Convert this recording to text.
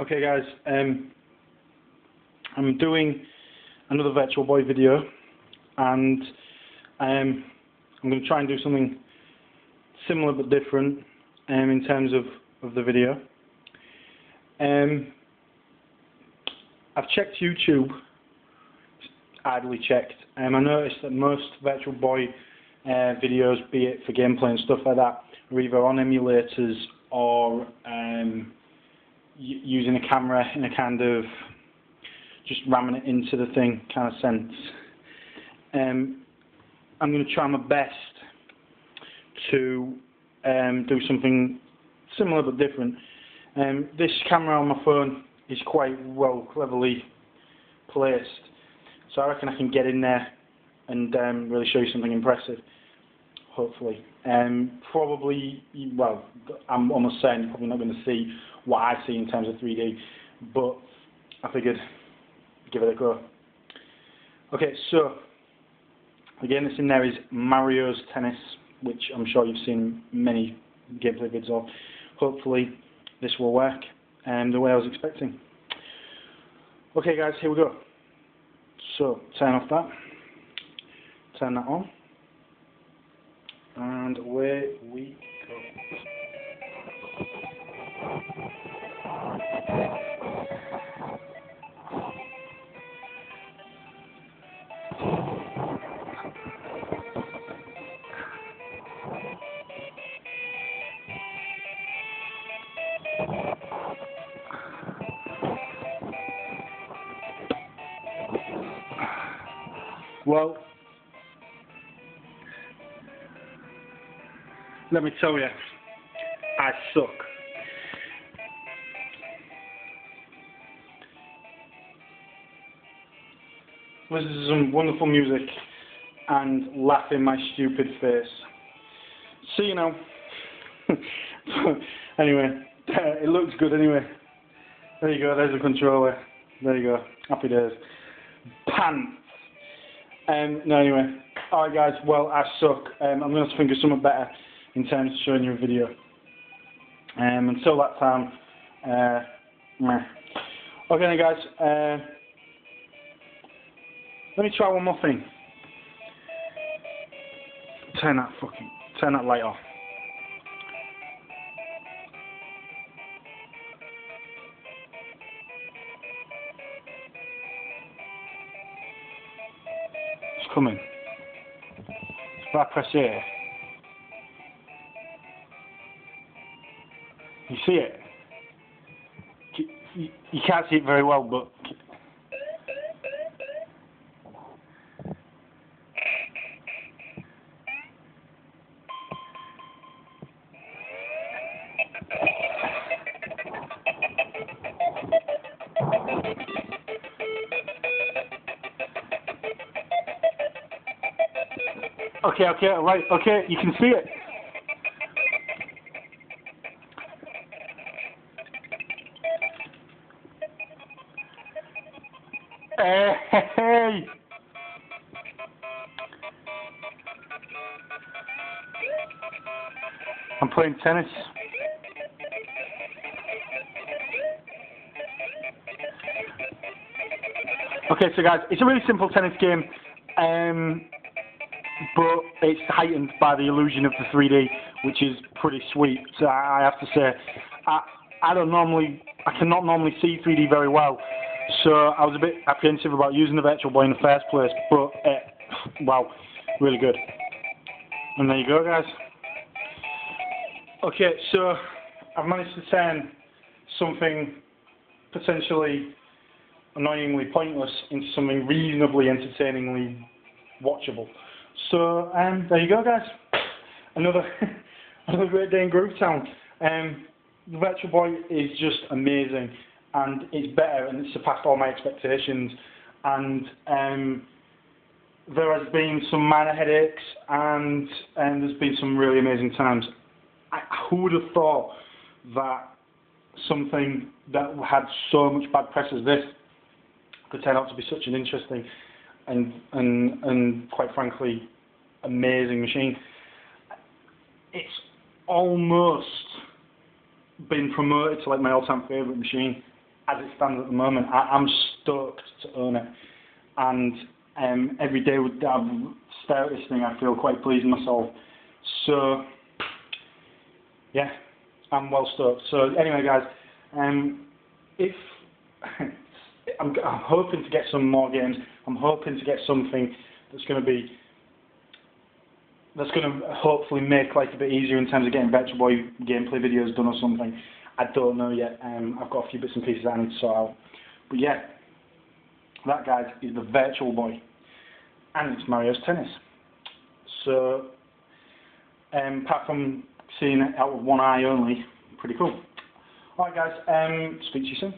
Okay guys, um, I'm doing another Virtual Boy video and um, I'm going to try and do something similar but different um, in terms of, of the video. Um, I've checked YouTube, idly checked, and I noticed that most Virtual Boy uh, videos, be it for gameplay and stuff like that, are either on emulators or um, using a camera in a kind of just ramming it into the thing kind of sense. Um, I'm going to try my best to um, do something similar but different. Um, this camera on my phone is quite well cleverly placed, so I reckon I can get in there and um, really show you something impressive. Hopefully, um, probably well, I'm almost saying you're probably not going to see what I see in terms of 3D, but I figured give it a go. Okay, so again, this in there is Mario's Tennis, which I'm sure you've seen many gameplay vids of. Hopefully, this will work and the way I was expecting. Okay, guys, here we go. So, turn off that, turn that on, and away we go. Well, let me tell you, I suck. Listen to some wonderful music and laugh in my stupid face. See you now. anyway, it looks good anyway. There you go, there's the controller. There you go. Happy days. Pants. Um, no, anyway. Alright guys, well, I suck. Um, I'm going to think of something better in terms of showing you a video. Um, until that time, uh, meh. Okay then guys, uh, let me try one more thing. Turn that fucking, turn that light off. It's coming. If I press here, you see it? You can't see it very well, but Okay, okay, right, okay, you can see it. Hey! I'm playing tennis. Okay, so guys, it's a really simple tennis game. Um, but it's heightened by the illusion of the 3D, which is pretty sweet. So I have to say, I I don't normally, I cannot normally see 3D very well, so I was a bit apprehensive about using the Virtual Boy in the first place. But uh, wow, really good. And there you go, guys. Okay, so I've managed to turn something potentially annoyingly pointless into something reasonably entertainingly watchable. So um, there you go, guys. Another another great day in Groovetown. Um, the Virtual Boy is just amazing, and it's better, and it's surpassed all my expectations. And um, there has been some minor headaches, and and there's been some really amazing times. I, who would have thought that something that had so much bad press as this could turn out to be such an interesting and and and quite frankly amazing machine. It's almost been promoted to like my all-time favourite machine. As it stands at the moment, I, I'm stoked to own it. And um, every day with I stare at this thing, I feel quite pleased with myself. So, yeah, I'm well stoked. So anyway, guys, um, if I'm, I'm hoping to get some more games, I'm hoping to get something that's going to be that's going to hopefully make life a bit easier in terms of getting Virtual Boy gameplay videos done or something. I don't know yet. Um, I've got a few bits and pieces I need to sort out. But yeah, that guys is the Virtual Boy, and it's Mario's Tennis. So, um, apart from seeing it out with one eye only, pretty cool. Alright guys, um, speak to you soon.